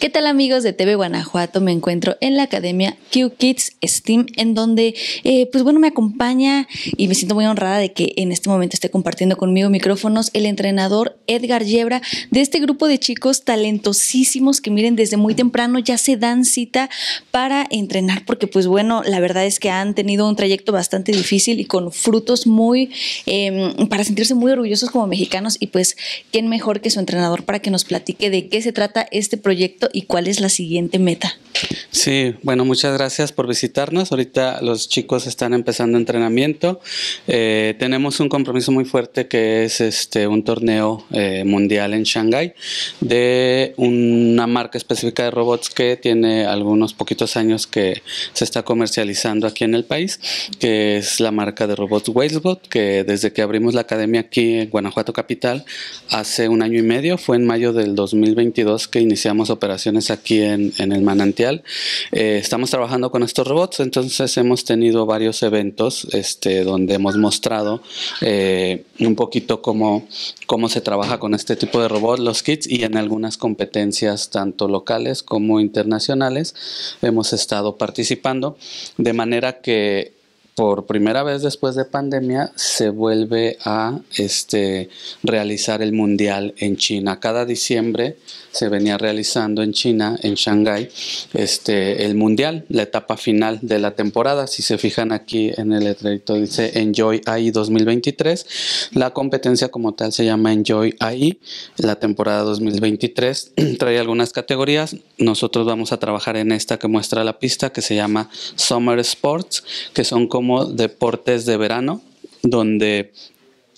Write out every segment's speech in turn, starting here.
¿Qué tal amigos de TV Guanajuato? Me encuentro en la Academia Q Kids STEAM, en donde, eh, pues bueno, me acompaña y me siento muy honrada de que en este momento esté compartiendo conmigo micrófonos el entrenador Edgar Yebra de este grupo de chicos talentosísimos que miren desde muy temprano ya se dan cita para entrenar, porque pues bueno, la verdad es que han tenido un trayecto bastante difícil y con frutos muy, eh, para sentirse muy orgullosos como mexicanos y pues, ¿quién mejor que su entrenador para que nos platique de qué se trata este proyecto? Y cuál es la siguiente meta. Sí, bueno, muchas gracias por visitarnos. Ahorita los chicos están empezando entrenamiento. Eh, tenemos un compromiso muy fuerte que es este un torneo eh, mundial en Shanghái de una marca específica de robots que tiene algunos poquitos años que se está comercializando aquí en el país, que es la marca de robots Walesbot, que desde que abrimos la academia aquí en Guanajuato Capital hace un año y medio, fue en mayo del 2022 que iniciamos operaciones aquí en, en el manantial. Eh, estamos trabajando con estos robots, entonces hemos tenido varios eventos este, donde hemos mostrado eh, un poquito cómo, cómo se trabaja con este tipo de robots, los kits, y en algunas competencias tanto locales como internacionales hemos estado participando, de manera que por primera vez después de pandemia se vuelve a este, realizar el mundial en China. Cada diciembre se venía realizando en China, en Shanghái, este, el mundial, la etapa final de la temporada. Si se fijan aquí en el letrerito dice Enjoy AI 2023. La competencia como tal se llama Enjoy AI, la temporada 2023. Trae algunas categorías. Nosotros vamos a trabajar en esta que muestra la pista que se llama Summer Sports, que son como deportes de verano, donde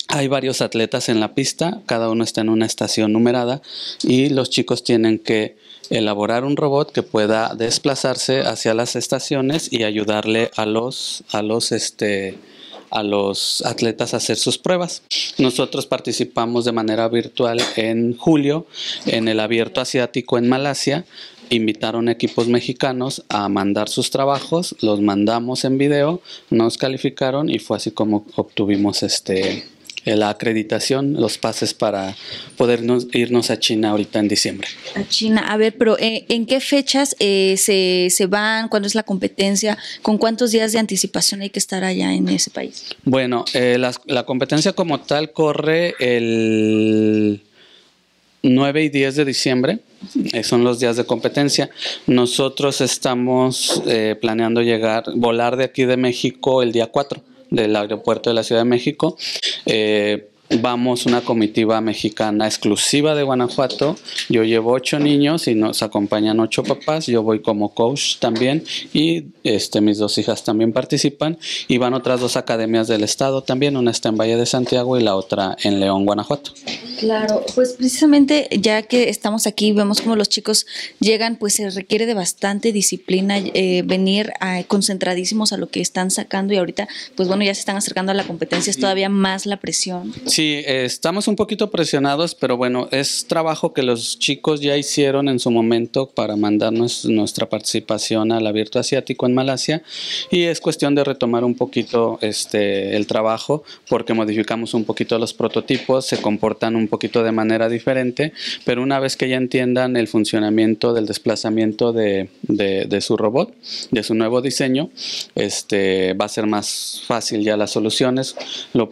hay varios atletas en la pista, cada uno está en una estación numerada y los chicos tienen que elaborar un robot que pueda desplazarse hacia las estaciones y ayudarle a los a los este a los atletas a hacer sus pruebas. Nosotros participamos de manera virtual en julio en el Abierto Asiático en Malasia invitaron equipos mexicanos a mandar sus trabajos, los mandamos en video, nos calificaron y fue así como obtuvimos este eh, la acreditación, los pases para podernos irnos a China ahorita en diciembre. A China, a ver, pero eh, ¿en qué fechas eh, se, se, van? ¿Cuándo es la competencia? ¿Con cuántos días de anticipación hay que estar allá en ese país? Bueno, la, la competencia como tal corre el 9 y 10 de diciembre. son los días de competencia. Nosotros estamos planeando llegar, volar de aquí de México el día 4 del aeropuerto de la Ciudad de México. Eh, vamos una comitiva mexicana exclusiva de Guanajuato. Yo llevo ocho niños y nos acompañan ocho papás. Yo voy como coach también y este, mis dos hijas también participan. Y van otras dos academias del estado también. Una está en Valle de Santiago y la otra en León, Guanajuato. Claro, pues precisamente ya que estamos aquí, vemos como los chicos llegan, pues se requiere de bastante disciplina eh, venir a, concentradísimos a lo que están sacando y ahorita, pues bueno, ya se están acercando a la competencia, es todavía más la presión. Sí, eh, estamos un poquito presionados, pero bueno, es trabajo que los chicos ya hicieron en su momento para mandarnos nuestra participación al abierto asiático en Malasia y es cuestión de retomar un poquito este el trabajo porque modificamos un poquito los prototipos, se comportan un poquito de manera diferente, pero una vez que ya entiendan el funcionamiento del desplazamiento de, de, su robot, de su nuevo diseño, este, va a ser más fácil ya las soluciones.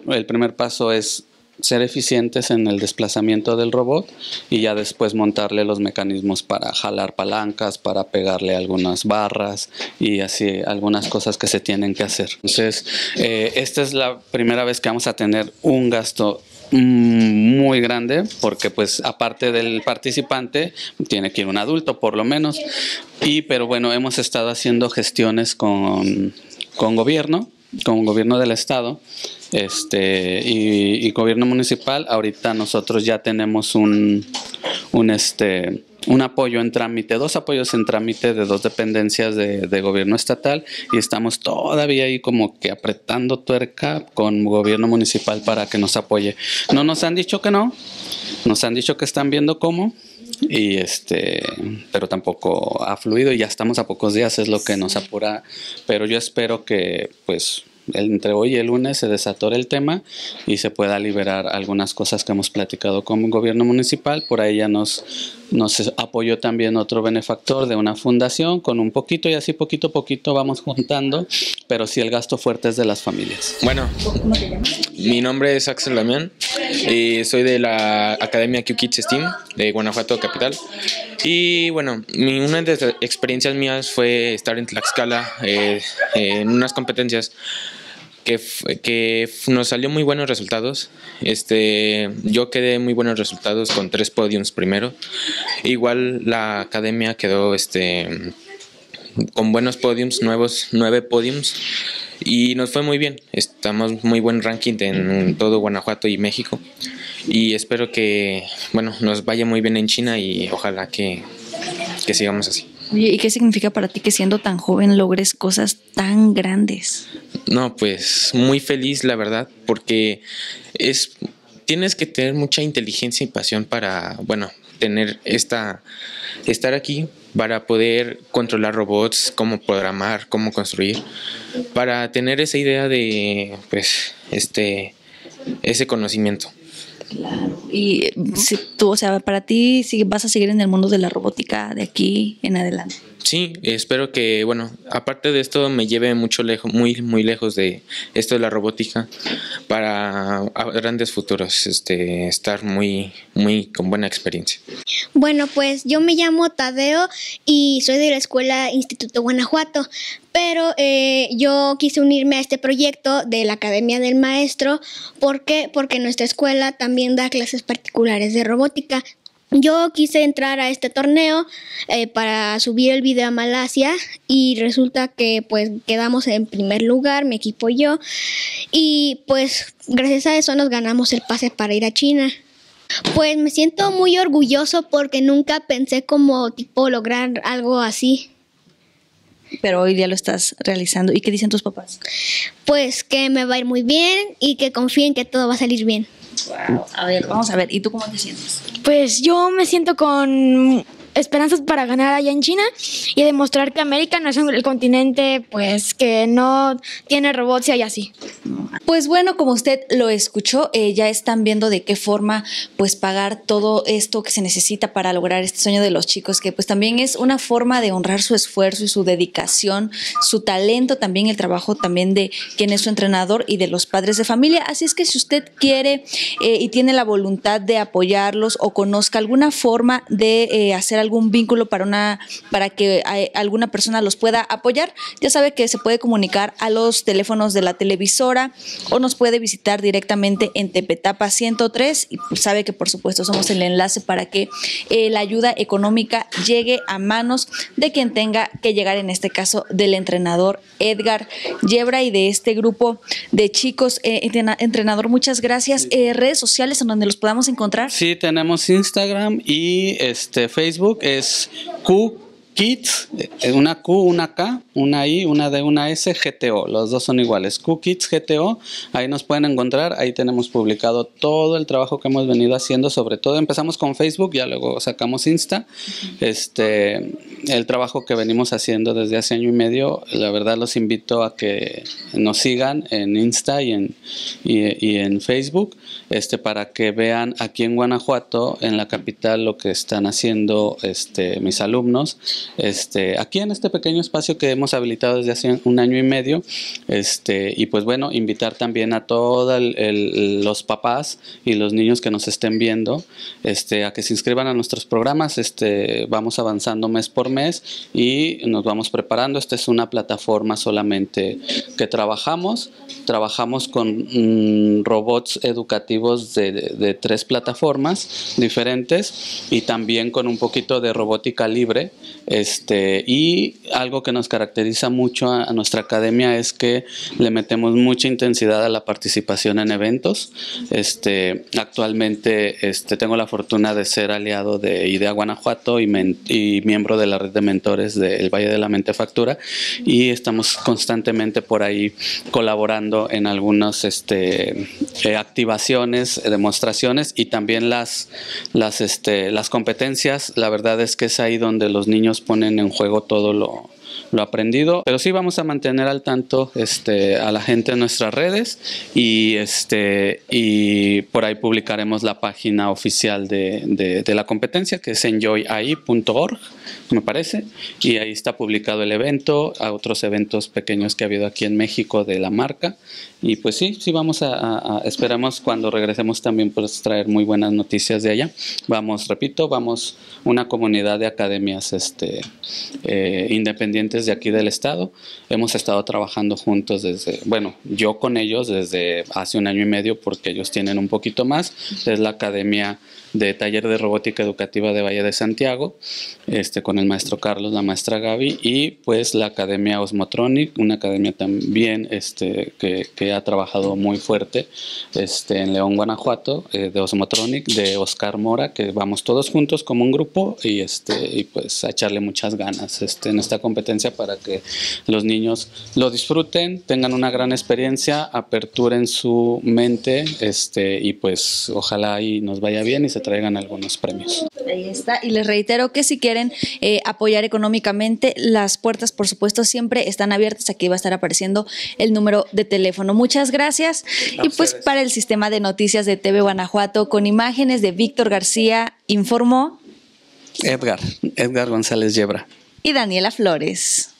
el primer paso es ser eficientes en el desplazamiento del robot y ya después montarle los mecanismos para jalar palancas, para pegarle algunas barras y así algunas cosas que se tienen que hacer. Entonces, eh, esta es la primera vez que vamos a tener un gasto muy grande porque pues aparte del participante tiene que ir un adulto por lo menos. Y pero bueno hemos estado haciendo gestiones con, con gobierno con gobierno del estado este y, y, gobierno municipal ahorita nosotros ya tenemos un, un este un apoyo en trámite, dos apoyos en trámite de dos dependencias de, gobierno estatal y estamos todavía ahí como que apretando tuerca con gobierno municipal para que nos apoye. No nos han dicho que no, nos han dicho que están viendo cómo y este pero tampoco ha fluido y ya estamos a pocos días es lo que nos apura pero yo espero que pues entre hoy y el lunes se desatore el tema y se pueda liberar algunas cosas que hemos platicado con el gobierno municipal. Por ahí ya nos nos apoyó también otro benefactor de una fundación con un poquito y así poquito a poquito vamos juntando, pero sí el gasto fuerte es de las familias. Bueno, mi nombre es Axel Damián y soy de la Academia Q Kids STEAM de Guanajuato Capital. Y bueno, mi, una de las experiencias mías fue estar en Tlaxcala eh, en unas competencias que, nos salió muy buenos resultados. Este, yo quedé muy buenos resultados con tres podiums primero. Igual la academia quedó este, con buenos podiums, nuevos, nueve podiums. Y nos fue muy bien. Estamos muy buen ranking en todo Guanajuato y México. Y espero que bueno, nos vaya muy bien en China y ojalá que, que sigamos así. ¿Y qué significa para ti que siendo tan joven logres cosas tan grandes? No, pues muy feliz, la verdad, porque es tienes que tener mucha inteligencia y pasión para, bueno, tener esta estar aquí para poder controlar robots, cómo programar, cómo construir, para tener esa idea de pues este ese conocimiento. Claro. Y si tú, o sea, para ti si vas a seguir en el mundo de la robótica de aquí en adelante. Sí, espero que, bueno, aparte de esto me lleve mucho lejos, muy, muy lejos de esto de la robótica para grandes futuros, este, estar muy, muy con buena experiencia. Bueno, pues yo me llamo Tadeo y soy de la escuela Instituto Guanajuato, pero eh, yo quise unirme a este proyecto de la Academia del Maestro porque porque nuestra escuela también da clases particulares de robótica. Yo quise entrar a este torneo eh, para subir el video a Malasia y resulta que pues quedamos en primer lugar, mi equipo y yo, y pues gracias a eso nos ganamos el pase para ir a China. Pues me siento muy orgulloso porque nunca pensé como tipo lograr algo así. Pero hoy día lo estás realizando. ¿Y qué dicen tus papás? Pues que me va a ir muy bien y que confíen que todo va a salir bien. Wow. A ver, vamos a ver. ¿Y tú cómo te sientes? Pues yo me siento con esperanzas para ganar allá en China y demostrar que América no es el continente pues que no tiene robots y así. Pues bueno, como usted lo escuchó, eh, ya están viendo de qué forma pues pagar todo esto que se necesita para lograr este sueño de los chicos, que pues también es una forma de honrar su esfuerzo y su dedicación, su talento, también el trabajo también de quien es su entrenador y de los padres de familia. Así es que si usted quiere eh, y tiene la voluntad de apoyarlos o conozca alguna forma de eh, hacer algún vínculo para una para que alguna persona los pueda apoyar, ya sabe que se puede comunicar a los teléfonos de la televisora o nos puede visitar directamente en Tepetapa 103 y pues sabe que por supuesto somos el enlace para que eh, la ayuda económica llegue a manos de quien tenga que llegar, en este caso del entrenador Edgar Yebra y de este grupo de chicos. Eh, entrenador, muchas gracias. Eh, redes sociales en donde los podamos encontrar. Sí, tenemos Instagram y este Facebook es Q Kids, eh, una Q, una K, una I, una D, una S, GTO. Los dos son iguales. Q Kids GTO. Ahí nos pueden encontrar. Ahí tenemos publicado todo el trabajo que hemos venido haciendo. Sobre todo empezamos con Facebook, ya luego sacamos Insta. Este, el trabajo que venimos haciendo desde hace año y medio. La verdad los invito a que nos sigan en Insta y en, y, en Facebook. Este, para que vean aquí en Guanajuato, en la capital, lo que están haciendo este, mis alumnos este, aquí en este pequeño espacio que hemos habilitado desde hace un año y medio. Este, y pues bueno, invitar también a todos los papás y los niños que nos estén viendo este, a que se inscriban a nuestros programas. Este, vamos avanzando mes por mes y nos vamos preparando. Esta es una plataforma solamente que trabajamos. Trabajamos con mm, robots educativos de, de tres plataformas diferentes y también con un poquito de robótica libre este, y algo que nos caracteriza mucho a, nuestra academia es que le metemos mucha intensidad a la participación en eventos. Este, actualmente este, tengo la fortuna de ser aliado de IDEA Guanajuato y, y miembro de la red de mentores del Valle de la Mentefactura y estamos constantemente por ahí colaborando en algunas este, eh, activaciones, demostraciones y también las, las, este, las competencias. La verdad es que es ahí donde los niños ponen en juego todo lo, lo aprendido. Pero sí vamos a mantener al tanto este, a la gente en nuestras redes y, este, y por ahí publicaremos la página oficial de, de, la competencia que es enjoyai.org, me parece, y ahí está publicado el evento, a otros eventos pequeños que ha habido aquí en México de la marca. Y pues sí, sí vamos a, esperamos cuando regresemos también pues traer muy buenas noticias de allá. Vamos, repito, vamos una comunidad de academias este, eh, independientes de aquí del estado. Hemos estado trabajando juntos desde, bueno, yo con ellos desde hace un año y medio porque ellos tienen un poquito más. Es la Academia de Taller de Robótica Educativa de Valle de Santiago, este, con el maestro Carlos, la maestra Gaby y pues la Academia Osmotronic, una academia también este, que, que ha trabajado muy fuerte este, en León, Guanajuato, eh, de Osmotronic, de Oscar Mora, que vamos todos juntos como un grupo y, este, y pues a echarle muchas ganas este, en esta competencia para que los niños lo disfruten, tengan una gran experiencia, aperturen su mente este, y pues ojalá ahí nos vaya bien y se traigan algunos premios. Ahí está, y les reitero que si quieren eh, apoyar económicamente, las puertas por supuesto siempre están abiertas, aquí va a estar apareciendo el número de teléfono. Muchas gracias. y pues para el sistema de noticias de TV Guanajuato, con imágenes de Víctor García, informó Edgar, Edgar González Yebra. Y Daniela Flores.